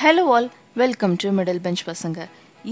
Hello all welcome to middle bench பசங்க.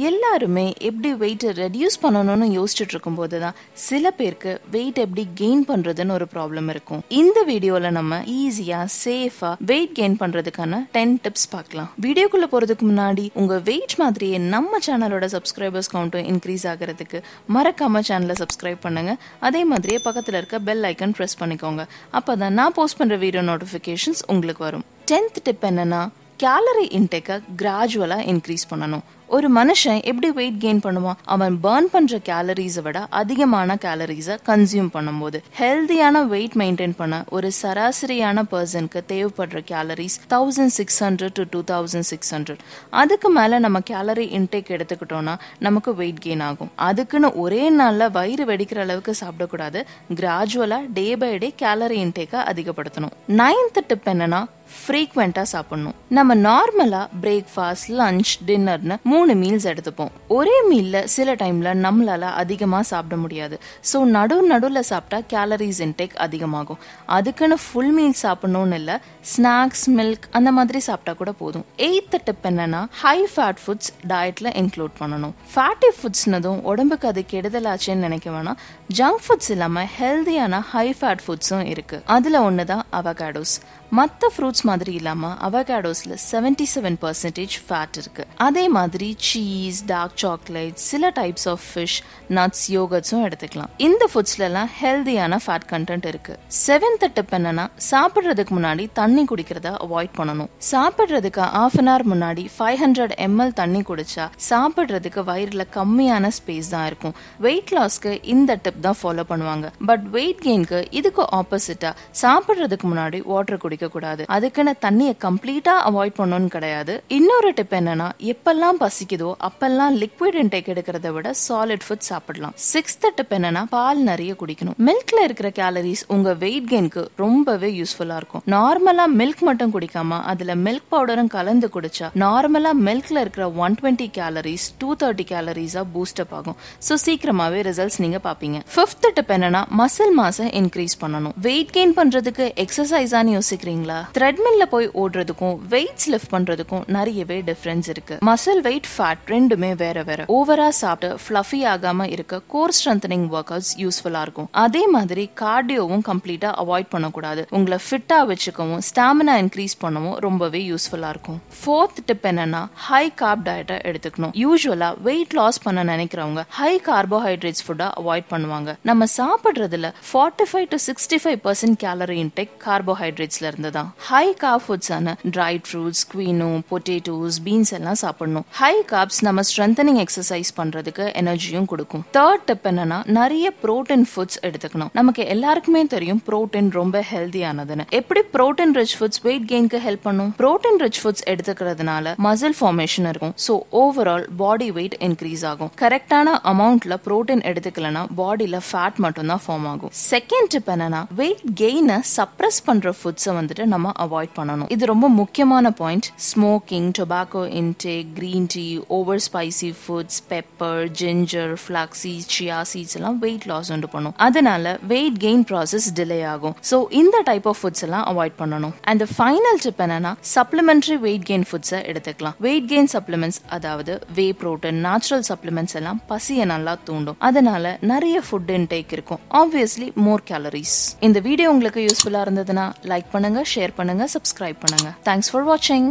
எல்லாருமே எப்படி வெயிட்டை ரெடியூஸ் பண்ணணும்னு யோசிச்சுட்டு இருக்கும்போது தான் சில பேருக்கு வெயிட் எப்படி கெயின் பண்ணுறதுன்னு ஒரு ப்ராப்ளம் இருக்கும். இந்த வீடியோவில் நம்ம ஈஸியாக சேஃபாக வெயிட் கெயின் பண்ணுறதுக்கான டென் டிப்ஸ் பார்க்கலாம். வீடியோக்குள்ளே போகிறதுக்கு முன்னாடி உங்கள் வெயிட் மாதிரியே நம்ம சேனலோட சப்ஸ்கிரைபர்ஸ் கவுண்ட்டும் இன்க்ரீஸ் ஆகிறதுக்கு மறக்காமல் சேனலை சப்ஸ்கிரைப் பண்ணுங்கள் அதே மாதிரியே பக்கத்தில் இருக்க பெல் ஐக்கன் ப்ரெஸ் பண்ணிக்கோங்க. அப்போ தான் நான் போஸ்ட் பண்ணுற வீடியோ நோட்டிஃபிகேஷன்ஸ் உங்களுக்கு வரும். டென்த் டிப் என்னன்னா கேலரி இன்டேக்கை கிராஜுவலாக இன்க்ரீஸ் பண்ணணும். ஒரு மனுஷன் எப்படி வெயிட் கெயின் பண்ணுவான்? அவன் பர்ன் பண்ற கேலரிஸை விட அதிகமான கேலரிஸை கன்சியூம் பண்ணும்போது. ஹெல்தியான வெயிட் மெயின்டைன் பண்ண ஒரு சராசரியான பர்சனுக்கு தேவைப்படுற calories thousand six hundred to two thousand six hundred அதுக்கு மேல நம்ம கேலரி இன்டேக் எடுத்துக்கிட்டோம்னா நமக்கு வெயிட் கெயின் ஆகும். அதுக்குன்னு ஒரே நாள்ல வயிறு வெடிக்கிற அளவுக்கு சாப்பிடக்கூடாது. கிராஜுவலா டே பை டே கேலரி இன்டேக்கை அதிகப்படுத்தணும். நைன்த் டிப் என்னன்னா ஃப்ரீக்வெண்ட்டாக சாப்பிடணும். நம்ம நார்மலாக பிரேக்ஃபாஸ்ட் லஞ்ச் டின்னர்னு மூணு மீல்ஸ் எடுத்துப்போம். ஒரே மீல்ல சில டைம்ல நம்மளால அதிகமாக சாப்பிட முடியாது. ஸோ நடு நடுவில் சாப்பிட்டா கேலரிஸ் இன்டேக் அதிகமாகும். அதுக்குன்னு ஃபுல் மீல் சாப்பிடணும்னு இல்லை ஸ்நாக்ஸ் மில்க் அந்த மாதிரி சாப்பிட்டா கூட போதும். எய்த் டிப் என்னன்னா ஹை ஃபேட் ஃபுட்ஸ் டயட்ல இன்க்ளூட் பண்ணணும். ஃபேட்டி ஃபுட்ஸ்னதும் உடம்புக்கு அது கெடுதலாச்சுன்னு நினைக்க வேணாம். ஜங்க் ஃபுட்ஸ் இல்லாமல் ஹெல்தியான ஹை ஃபேட் ஃபுட்ஸும் இருக்கு. அதில் ஒன்று தான் அவகாடோஸ் மற்ற ஃப்ரூட்ஸ் மாதிரி இல்லாம அவகாடோஸ்ல செவன்டி செவன் பர்சன்டேஜ் ஃபேட் இருக்கு. அதே மாதிரி சீஸ் டார்க் சாக்லேட் சில டைப்ஸ் ஆஃப் ஃபிஷ் நட்ஸ் யோகட்ஸும் எடுத்துக்கலாம். இந்த ஃபுட்ஸ்ல எல்லாம் ஹெல்தியான ஃபேட் கண்டென்ட் இருக்கு. செவன்த் டிப் என்னன்னா சாப்பிடுறதுக்கு முன்னாடி தண்ணி குடிக்கிறத அவாய்ட் பண்ணணும். சாப்பிடுறதுக்கு ஆஃப் அன் ஹவர் முன்னாடி ஃபைவ் ஹண்ட்ரட் எம்எல் தண்ணி குடிச்சா சாப்பிடுறதுக்கு வயிறுல கம்மியான ஸ்பேஸ் தான் இருக்கும். வெயிட் லாஸ்க்கு இந்த டிப் தான் ஃபாலோ பண்ணுவாங்க. பட் வெயிட் கெயின்க்கு இதுக்கு ஆப்போசிட்டா சாப்பிடுறதுக்கு முன்னாடி வாட்டர் குடிக்க குடிக்கக்கூடாது. அதுக்குன்னு தண்ணியை கம்ப்ளீட்டா அவாய்ட் பண்ணணும்னு கிடையாது. இன்னொரு டிப் என்னன்னா எப்பெல்லாம் பசிக்குதோ அப்பெல்லாம் லிக்விட் இன்டேக் எடுக்கிறத விட சாலிட் ஃபுட் சாப்பிடலாம். சிக்ஸ்த் டிப் என்னன்னா பால் நிறைய குடிக்கணும். மில்க்ல இருக்கிற கேலரிஸ் உங்க வெயிட் கெயின்க்கு ரொம்பவே யூஸ்ஃபுல்லா இருக்கும். நார்மலா மில்க் மட்டும் குடிக்காம அதுல மில்க் பவுடரும் கலந்து குடிச்சா நார்மலா மில்க்ல இருக்கிற one twenty calories two thirty கேலரிஸா boost up ஆகும். ஸோ சீக்கிரமாவே ரிசல்ட்ஸ் நீங்க பாப்பீங்க. ஃபிஃப்த் டிப் என்னன்னா மசில் மாசை இன்க்ரீஸ் பண்ணணும். வெயிட் கெயின் பண்றதுக்கு எக்ஸசைஸான்னு யோசிக்கிறீங்களா த்ரெட்மில்ல போய் ஓடுறதுக்கும் வெயிட்ஸ் லிஃப்ட் பண்றதுக்கும் நிறையவே டிஃபரன்ஸ் இருக்கு. மசில் வெயிட் ஃபேட் ரெண்டுமே வேற வேற. ஓவரா சாப்பிட்டு ஃபிளஃபி ஆகாம இருக்க கோர் ஸ்ட்ரென்தனிங் ஒர்க் அவுட்ஸ் யூஸ்ஃபுல்லா இருக்கும். அதே மாதிரி கார்டியோவும் கம்ப்ளீட்டா அவாய்ட் பண்ணக்கூடாது. உங்களை ஃபிட்டா வச்சுக்கவும் ஸ்டாமினா இன்க்ரீஸ் பண்ணவும் ரொம்பவே யூஸ்ஃபுல்லா இருக்கும். ஃபோர்த் டிப் என்னன்னா ஹை கார்ப் டயட்டை எடுத்துக்கணும். யூஸ்வலா வெயிட் லாஸ் பண்ண நினைக்கிறவங்க ஹை கார்போஹைட்ரேட்ஸ் ஃபுட்டா அவாய்ட் பண்ணுவாங்க. நம்ம சாப்பிடுறதுல forty five to sixty five percent calorie intake கார்போஹைட்ரேட்ஸ்ல இருந்து தான் high carb ஃபுட்ஸான dry fruits quinoa potatoes beans எல்லாம் சாப்பிடணும். ஹை கார்ப்ஸ் நம்ம ஸ்ட்ரென்தனிங் எக்ஸசைஸ் பண்றதுக்கு எனர்ஜியும் கொடுக்கும். தேர்ட் டிப் என்னன்னா நிறைய ப்ரோட்டீன் ஃபுட்ஸ் எடுத்துக்கணும். நமக்கு எல்லாருக்குமே தெரியும் ப்ரோட்டீன் ரொம்ப ஹெல்தியானதுன்னு எப்படி ப்ரோட்டீன் ரிச் ஃபுட்ஸ் வெயிட் கெயின்க்கு ஹெல்ப் பண்ணும்? ப்ரோட்டீன் ரிச் ஃபுட்ஸ் எடுத்துக்கிறதுனால மசில் ஃபார்மேஷன் இருக்கும். So overall body weight increase ஆகும். கரெக்டான அமௌண்ட்ல ப்ரோட்டீன் எடுத்துக்கலனா பாடியில ஃபேட் மட்டும் தான் ஃபார்ம் ஆகும். செகண்ட் டிப் என்னன்னா வெயிட் கெயினை சப்ரஸ் பண்ற ஃபுட்ஸை வந்துட்டு நம்ம அவாய்ட் பண்ணணும். இது ரொம்ப முக்கியமான point smoking tobacco intake green tea over spicy foods pepper ginger ஃபிளாக்ஸி chia seeds எல்லாம் வெயிட் லாஸ் உண்டு பண்ணும். அதனால வெயிட் கெயின் ப்ராசஸ் டிலே ஆகும். ஸோ இந்த டைப் ஆஃப் ஃபுட்ஸ் எல்லாம் அவாய்ட் பண்ணணும். அண்ட் ஃபைனல் டிப் என்னன்னா சப்ளிமெண்ட்ரி வெயிட் கெயின் ஃபுட்ஸை எடுத்துக்கலாம். வெயிட் கெயின் சப்ளிமெண்ட்ஸ் அதாவது வே ப்ரோட்டீன் நேச்சுரல் சப்ளிமெண்ட்ஸ் எல்லாம் பசியை நல்லா தூண்டும். அதனால நிறைய ஃபுட் இன்டேக் இருக்கும். ஆப்வியஸ்லி மோர் கேலரிஸ் இந்த வீடியோ உங்களுக்கு யூஸ்ஃபுல்லாக இருந்ததுன்னா லைக் பண்ணுங்க ஷேர் பண்ணுங்க சப்ஸ்கிரைப் பண்ணுங்க. தேங்க்ஸ் ஃபார் வாட்சிங்